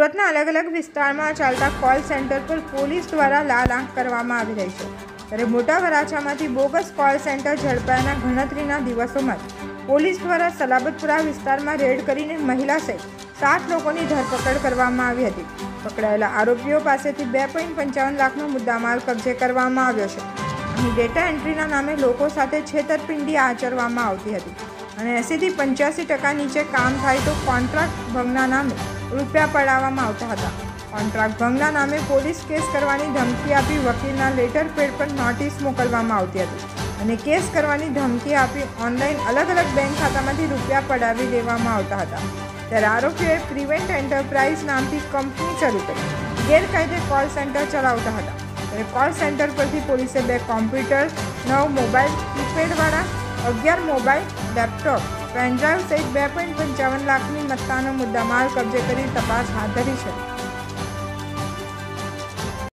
સુરતના અલગ અલગ વિસ્તારમાં ચાલતા કોલ સેન્ટર પર પોલીસ દ્વારા લાલ આંખ કરવામાં આવી રહી છે. ત્યારે મોટા વરાછામાંથી બોગસ કોલ સેન્ટર ઝડપાયાના ગણતરીના દિવસોમાં પોલીસ દ્વારા સલાબતપુરા વિસ્તારમાં રેડ કરીને મહિલા સહિત સાત લોકોની ધરપકડ કરવામાં આવી હતી. પકડાયેલા આરોપીઓ પાસેથી બે પોઈન્ટ પંચાવન લાખનો મુદ્દામાલ કબજે કરવામાં આવ્યો છે. અહીં ડેટા એન્ટ્રીના નામે લોકો સાથે છેતરપિંડી આચરવામાં આવતી હતી. અને એંસીથી પંચ્યાસી ટકા નીચે કામ થાય તો કોન્ટ્રાક્ટ ભંગના નામે રૂપિયા પડાવવામાં આવતા હતા. કોન્ટ્રાક્ટ ભંગના નામે પોલીસ કેસ કરવાની ધમકી આપી વકીલના લેટર પેડ પર નોટિસ મોકલવામાં આવતી હતી. અને કેસ કરવાની ધમકી આપી ઓનલાઈન અલગ અલગ બેંક ખાતામાંથી રૂપિયા પડાવી દેવામાં આવતા હતા. ત્યારે આરોપીઓએ પ્રિવેન્ટ એન્ટરપ્રાઇઝ નામથી કંપની શરૂ કરી. ગેરકાયદે કોલ સેન્ટર ચલાવતા હતા. અને કોલ સેન્ટર પરથી પોલીસે બે કોમ્પ્યુટર, નવ મોબાઈલ કીપેડવાળા અગિયાર મોબાઈલ, લેપટોપ પેનડ્રાઈવ સહિત બે પોઈન્ટ પંચાવન લાખની મત્તાનો મુદ્દામાલ કબજે કરી તપાસ હાથ ધરી છે.